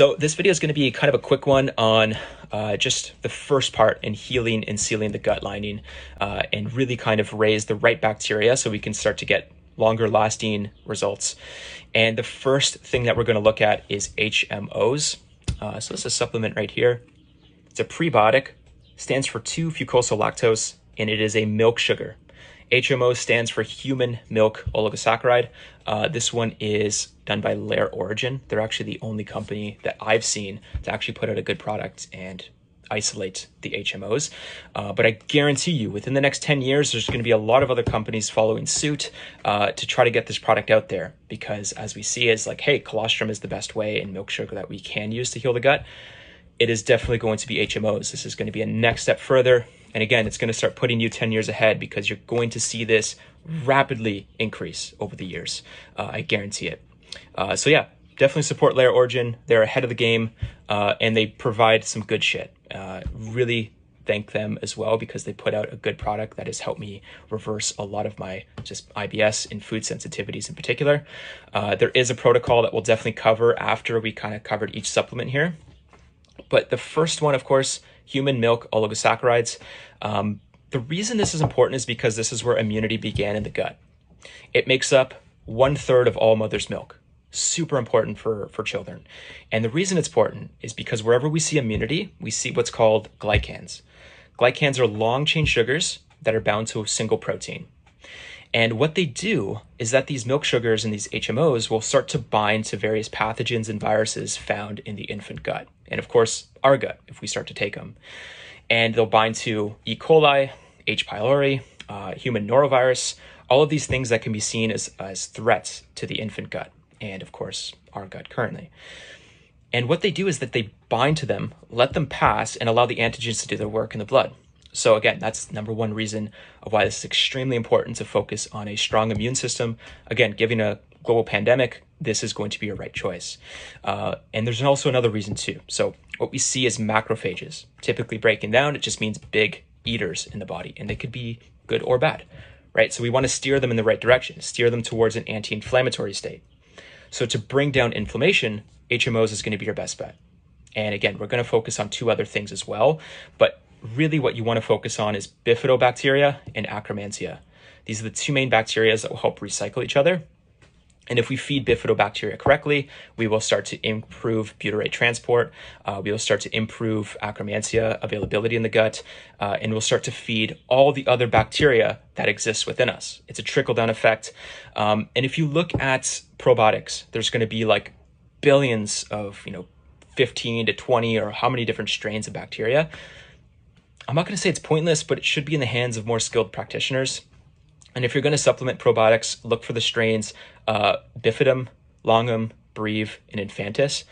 So this video is going to be kind of a quick one on uh, just the first part in healing and sealing the gut lining uh, and really kind of raise the right bacteria so we can start to get longer lasting results. And the first thing that we're going to look at is HMOs. Uh, so this is a supplement right here. It's a prebiotic, stands for 2-fucosyl-lactose, and it is a milk sugar. HMO stands for human milk oligosaccharide. Uh, this one is done by Layer Origin. They're actually the only company that I've seen to actually put out a good product and isolate the HMOs. Uh, but I guarantee you, within the next 10 years, there's going to be a lot of other companies following suit uh, to try to get this product out there. Because as we see, is like, hey, colostrum is the best way in milk sugar that we can use to heal the gut. It is definitely going to be HMOs. This is going to be a next step further. And again, it's going to start putting you 10 years ahead because you're going to see this rapidly increase over the years. Uh, I guarantee it. Uh, so, yeah, definitely support Layer Origin. They're ahead of the game uh, and they provide some good shit. Uh, really thank them as well because they put out a good product that has helped me reverse a lot of my just IBS and food sensitivities in particular. Uh, there is a protocol that we'll definitely cover after we kind of covered each supplement here. But the first one, of course, human milk oligosaccharides. Um, the reason this is important is because this is where immunity began in the gut. It makes up one third of all mother's milk. Super important for, for children. And the reason it's important is because wherever we see immunity, we see what's called glycans. Glycans are long chain sugars that are bound to a single protein. And what they do is that these milk sugars and these HMOs will start to bind to various pathogens and viruses found in the infant gut. And of course, our gut, if we start to take them. And they'll bind to E. coli, H. pylori, uh, human norovirus, all of these things that can be seen as, as threats to the infant gut. And of course, our gut currently. And what they do is that they bind to them, let them pass, and allow the antigens to do their work in the blood. So again, that's number one reason of why this is extremely important to focus on a strong immune system. Again, given a global pandemic, this is going to be a right choice. Uh, and there's also another reason too. So what we see is macrophages. Typically breaking down, it just means big eaters in the body, and they could be good or bad, right? So we want to steer them in the right direction, steer them towards an anti-inflammatory state. So to bring down inflammation, HMOs is going to be your best bet. And again, we're going to focus on two other things as well, but really what you want to focus on is bifidobacteria and akkermansia. These are the two main bacteria that will help recycle each other. And if we feed bifidobacteria correctly, we will start to improve butyrate transport. Uh, we will start to improve akkermansia availability in the gut, uh, and we'll start to feed all the other bacteria that exists within us. It's a trickle down effect. Um, and if you look at probiotics, there's going to be like billions of, you know, 15 to 20 or how many different strains of bacteria. I'm not going to say it's pointless, but it should be in the hands of more skilled practitioners. And if you're going to supplement probiotics, look for the strains uh, Bifidum, Longum, Breve, and Infantis.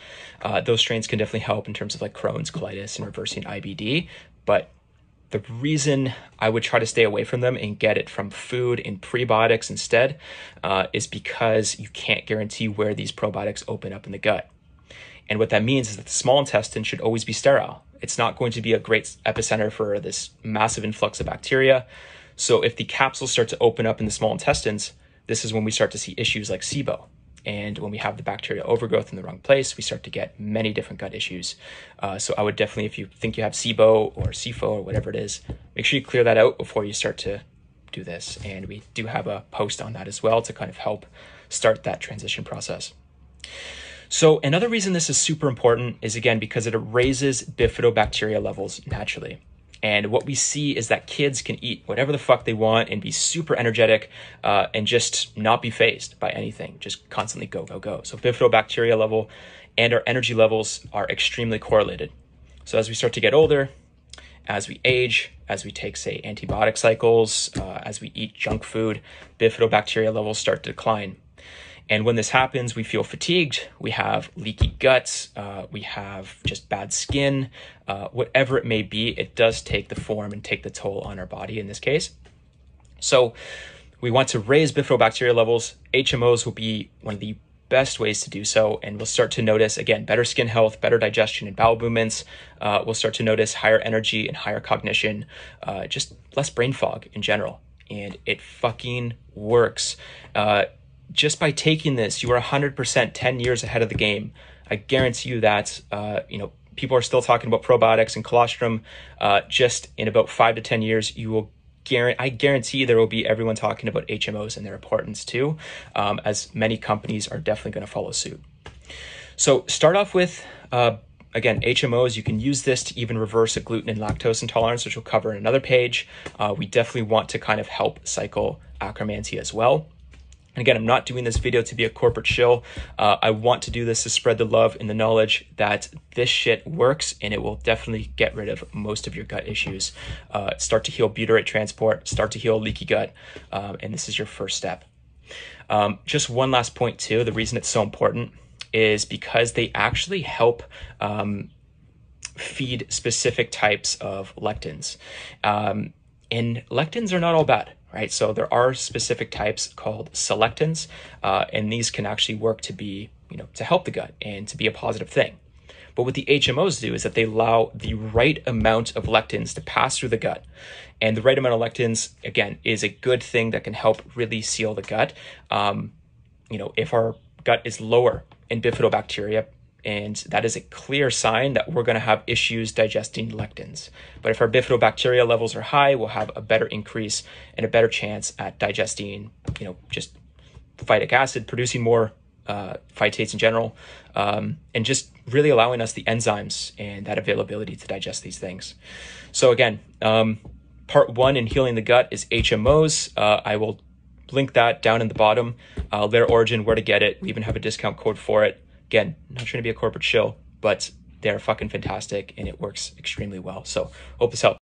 Uh, those strains can definitely help in terms of like Crohn's, colitis, and reversing IBD. But the reason I would try to stay away from them and get it from food and prebiotics instead uh, is because you can't guarantee where these probiotics open up in the gut. And what that means is that the small intestine should always be sterile. It's not going to be a great epicenter for this massive influx of bacteria. So if the capsules start to open up in the small intestines, this is when we start to see issues like SIBO. And when we have the bacteria overgrowth in the wrong place, we start to get many different gut issues. Uh, so I would definitely, if you think you have SIBO or SIFO or whatever it is, make sure you clear that out before you start to do this. And we do have a post on that as well to kind of help start that transition process. So another reason this is super important is again because it raises bifidobacteria levels naturally. And what we see is that kids can eat whatever the fuck they want and be super energetic uh, and just not be phased by anything, just constantly go, go, go. So, bifidobacteria level and our energy levels are extremely correlated. So, as we start to get older, as we age, as we take, say, antibiotic cycles, uh, as we eat junk food, bifidobacteria levels start to decline. And when this happens, we feel fatigued, we have leaky guts, uh, we have just bad skin, uh, whatever it may be, it does take the form and take the toll on our body in this case. So we want to raise bifidobacteria levels. HMOs will be one of the best ways to do so. And we'll start to notice, again, better skin health, better digestion and bowel movements. Uh, we'll start to notice higher energy and higher cognition, uh, just less brain fog in general. And it fucking works. Uh, just by taking this, you are 100% 10 years ahead of the game I guarantee you that, uh, you know, people are still talking about probiotics and colostrum. Uh, just in about five to 10 years, you will I guarantee there will be everyone talking about HMOs and their importance too, um, as many companies are definitely going to follow suit. So start off with, uh, again, HMOs. You can use this to even reverse a gluten and lactose intolerance, which we'll cover in another page. Uh, we definitely want to kind of help cycle Akkermansia as well. And again, I'm not doing this video to be a corporate shill. Uh, I want to do this to spread the love and the knowledge that this shit works and it will definitely get rid of most of your gut issues. Uh, start to heal butyrate transport, start to heal leaky gut, um, and this is your first step. Um, just one last point, too. The reason it's so important is because they actually help um, feed specific types of lectins. Um, and lectins are not all bad right? So there are specific types called selectins, uh, and these can actually work to be, you know, to help the gut and to be a positive thing. But what the HMOs do is that they allow the right amount of lectins to pass through the gut. And the right amount of lectins, again, is a good thing that can help really seal the gut. Um, you know, if our gut is lower in bifidobacteria, and that is a clear sign that we're going to have issues digesting lectins. But if our bifidobacteria levels are high, we'll have a better increase and a better chance at digesting, you know, just phytic acid, producing more uh, phytates in general, um, and just really allowing us the enzymes and that availability to digest these things. So again, um, part one in healing the gut is HMOs. Uh, I will link that down in the bottom, uh, Layer Origin, where to get it. We even have a discount code for it. Again, not trying to be a corporate shill, but they're fucking fantastic and it works extremely well. So hope this helps.